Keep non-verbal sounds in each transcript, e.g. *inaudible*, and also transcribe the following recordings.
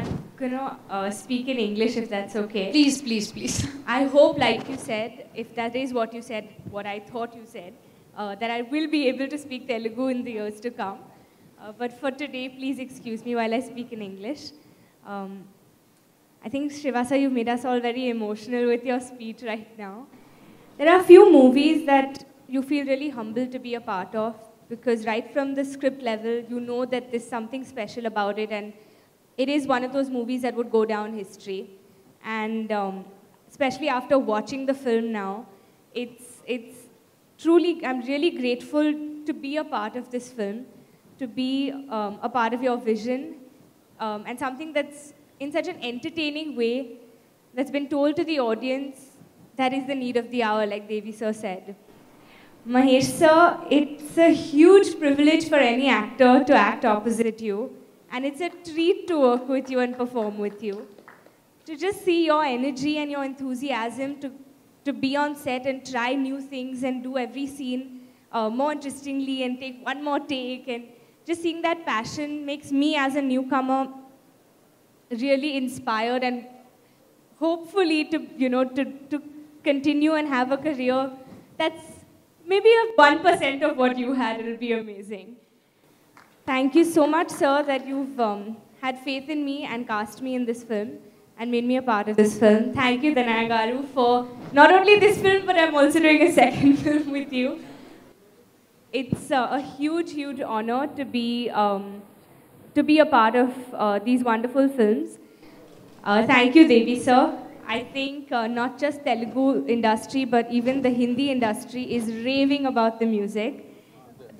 I'm gonna uh, speak in English if that's okay. Please, please, please. *laughs* I hope, like you said, if that is what you said, what I thought you said, uh, that I will be able to speak Telugu in the years to come. Uh, but for today, please excuse me while I speak in English. Um, I think, Srivasa, you've made us all very emotional with your speech right now. There are a few movies that you feel really humbled to be a part of because right from the script level, you know that there's something special about it and it is one of those movies that would go down history. And um, especially after watching the film now, it's, it's truly, I'm really grateful to be a part of this film, to be um, a part of your vision, um, and something that's in such an entertaining way that's been told to the audience that is the need of the hour, like Devi sir said. Mahesh sir, it's a huge privilege for any actor to act opposite you. And it's a treat to work with you and perform with you. To just see your energy and your enthusiasm to, to be on set and try new things and do every scene uh, more interestingly and take one more take. And just seeing that passion makes me as a newcomer really inspired and hopefully to, you know, to, to continue and have a career that's maybe a 1% of what you had. It'll be amazing. Thank you so much, sir, that you've um, had faith in me and cast me in this film and made me a part of this film. Thank you, Danayya Garu, for not only this film, but I'm also doing a *laughs* second film with you. It's uh, a huge, huge honor to be, um, to be a part of uh, these wonderful films. Uh, thank you, Devi, sir. I think uh, not just Telugu industry, but even the Hindi industry is raving about the music.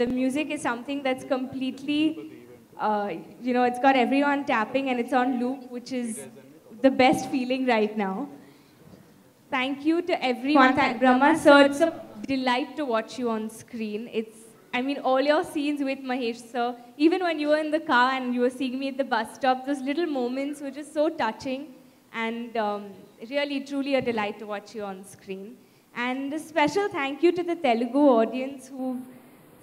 The music is something that's completely, uh, you know, it's got everyone tapping and it's on loop, which is the best feeling right now. Thank you to everyone. Thank Brahma sir, it's a delight to watch you on screen. It's, I mean, all your scenes with Mahesh sir, even when you were in the car and you were seeing me at the bus stop, those little moments were just so touching and um, really, truly a delight to watch you on screen. And a special thank you to the Telugu audience who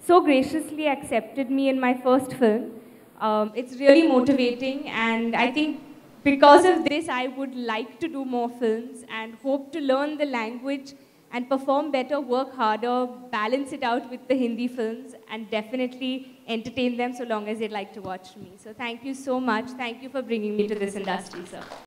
so graciously accepted me in my first film. Um, it's really motivating and I think because of this I would like to do more films and hope to learn the language and perform better, work harder, balance it out with the Hindi films and definitely entertain them so long as they'd like to watch me. So thank you so much. Thank you for bringing me to this industry, sir.